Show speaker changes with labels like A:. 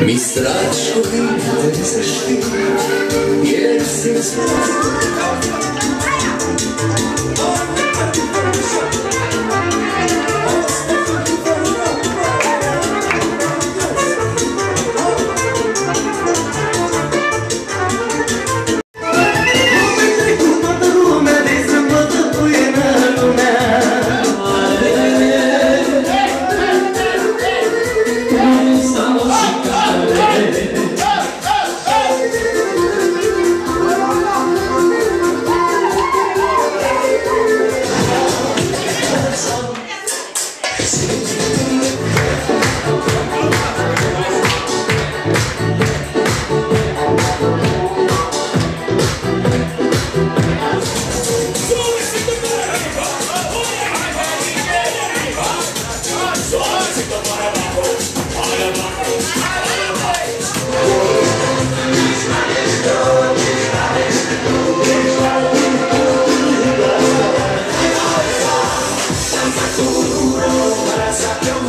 A: Mi straško vidite jer si